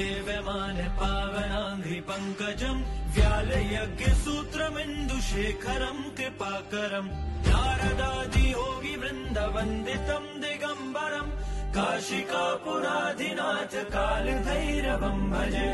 सेव्यमान पावनाङ्घ्रि पङ्कजम् व्यालयज्ञसूत्रमिन्दुशेखरम् कृपाकरम् नारदादियोगि वृन्दवन्दितम् दिगम्बरम् काशिकापुराधिनाथ कालभैरवम् भजे।